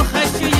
我还需要。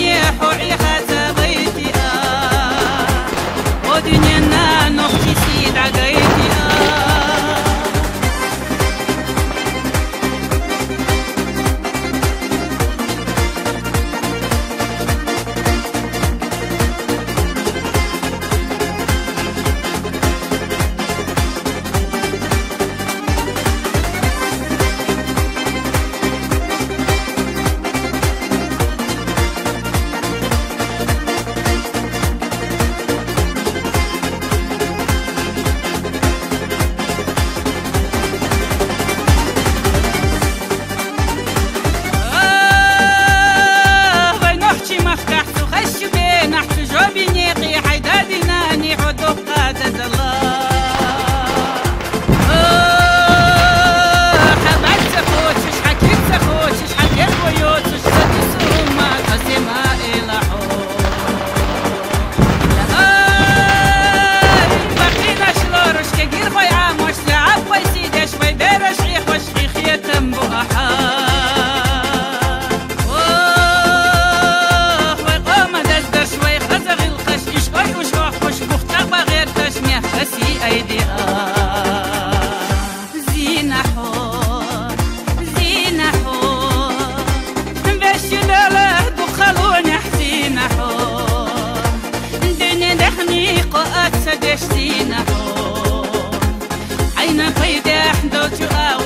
تحدث أو